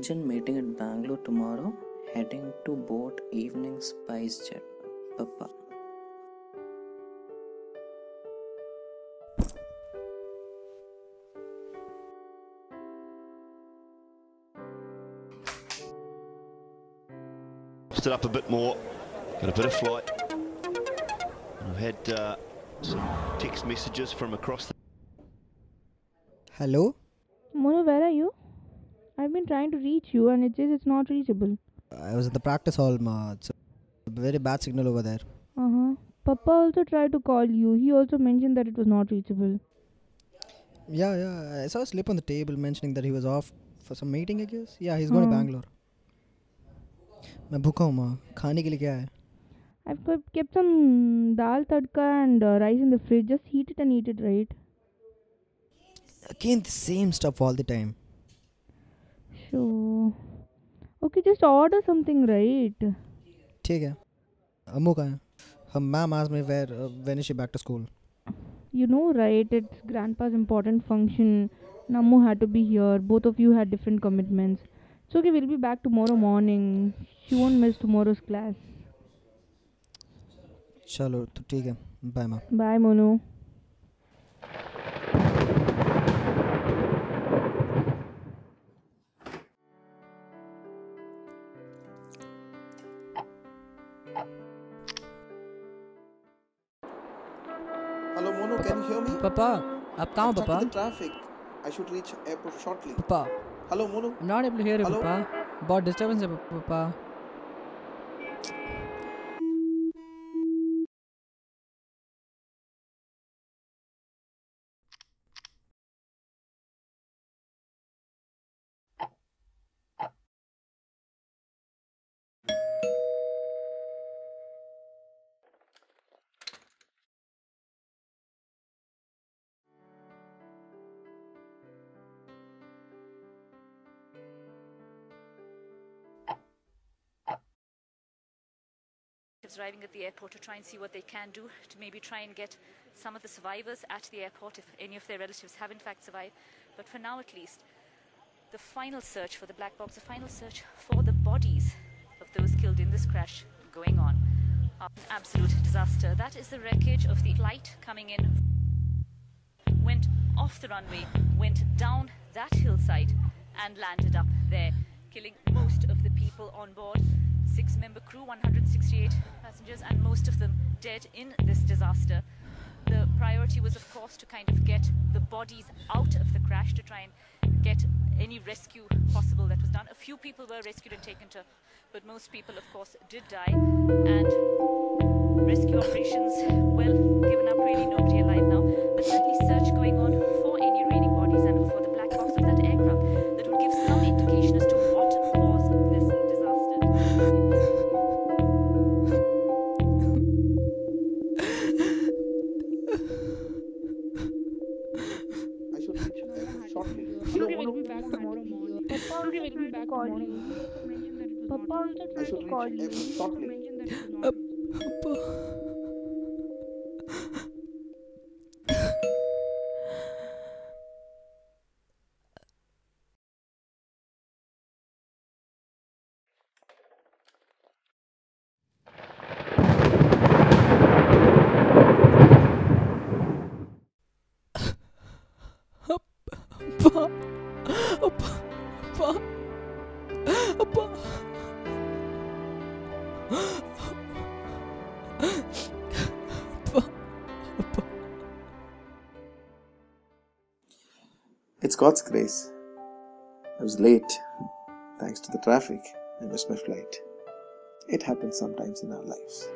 Urgent meeting at Bangalore tomorrow. Heading to boat evening SpiceJet. Papa. Stood up a bit more, got a bit of flight. I've had uh, some text messages from across the Hello? Monu, where are you? I've been trying to reach you and it says it's not reachable. I was at the practice hall, ma. It's a very bad signal over there. Uh huh. Papa also tried to call you. He also mentioned that it was not reachable. Yeah, yeah. I saw a slip on the table mentioning that he was off for some meeting, I guess. Yeah, he's going to हाँ. Bangalore. मैं भूखा हूँ माँ खाने के लिए क्या है I've kept- kept some dal tadka and uh, rice in the fridge. Just heat it and eat it, right? Again, the same stuff all the time. So. Okay, just order something, right? ठीक है अम्मू कहाँ है her mom asked me where uh, when is she back to school You know, right? It's grandpa's important function. Namu had to be here. Both of you had different commitments. It's okay, we'll be back tomorrow morning. She won't miss tomorrow's class. चलो तो ठीक है bye माँ Bye, Monu. Hello, Mono, can you hear me? Papa, up town, हो पापा in the traffic. I should reach airport shortly. Papa. Hello, Mono. I'm not able to hear you Hello? Papa. About disturbance, है पापा arriving at the airport to try and see what they can do to maybe try and get some of the survivors at the airport if any of their relatives have in fact survived. But for now, at least, the final search for the black box, the final search for the bodies of those killed in this crash going on. An absolute disaster. That is the wreckage of the flight coming in. Went off the runway, went down that hillside, and landed up there, killing most of people on board. Six member crew, 168 passengers, and most of them dead in this disaster. The priority was, of course, to kind of get the bodies out of the crash to try and get any rescue possible that was done. A few people were rescued and taken to, but most people, of course, did die. And rescue operations, shortly. Hello, Monu. Papa also tried to call you. Papa also I tried should to reach call you. airport shortly. mentioned that it was God's grace. I was late. Thanks to the traffic, I missed my flight. It happens sometimes in our lives.